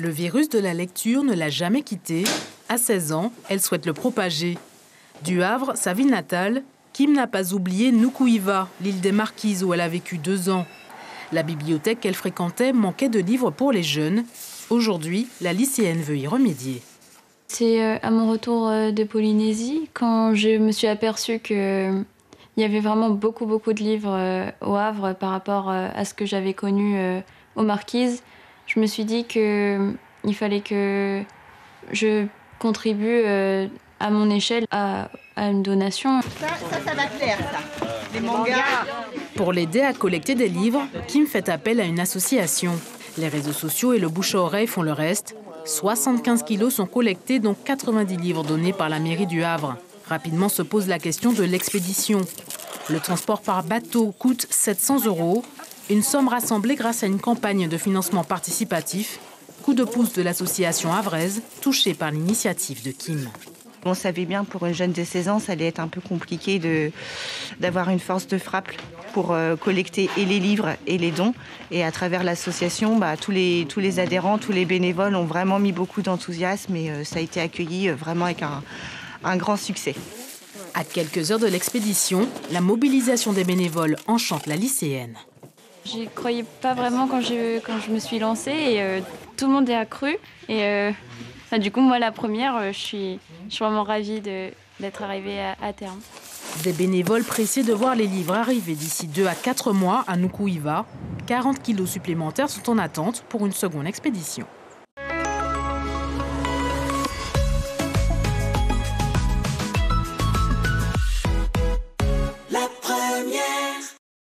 Le virus de la lecture ne l'a jamais quitté. À 16 ans, elle souhaite le propager. Du Havre, sa ville natale, Kim n'a pas oublié Nukuiva, l'île des Marquises où elle a vécu deux ans. La bibliothèque qu'elle fréquentait manquait de livres pour les jeunes. Aujourd'hui, la lycéenne veut y remédier. C'est euh, à mon retour euh, de Polynésie quand je me suis aperçue qu'il y avait vraiment beaucoup beaucoup de livres euh, au Havre par rapport à ce que j'avais connu aux Marquises. Je me suis dit qu'il fallait que je contribue à mon échelle à, une donation. Ça, ça, va plaire, ça. Les mangas. Pour l'aider à collecter des livres, Kim fait appel à une association. Les réseaux sociaux et le bouche à oreille font le reste. 75 kilos sont collectés, dont 90 livres donnés par la mairie du Havre. Rapidement se pose la question de l'expédition. Le transport par bateau coûte 700 euros, une somme rassemblée grâce à une campagne de financement participatif. Coup de pouce de l'association havraise, touchée par l'initiative de Kim. On savait bien pour une jeune de 16 ans, ça allait être un peu compliqué d'avoir une force de frappe pour euh, collecter et les livres et les dons. Et à travers l'association, bah, tous, les, tous les adhérents, tous les bénévoles ont vraiment mis beaucoup d'enthousiasme et euh, ça a été accueilli euh, vraiment avec un, un grand succès. À quelques heures de l'expédition, la mobilisation des bénévoles enchante la lycéenne. J'y croyais pas vraiment quand je, quand je me suis lancée et tout le monde est accru. Et du coup, moi, la première, je, suis, je suis vraiment ravie d'être arrivée à, à terme. Des bénévoles pressés de voir les livres arriver d'ici 2 à 4 mois à Nukuiva. 40 kilos supplémentaires sont en attente pour une seconde expédition.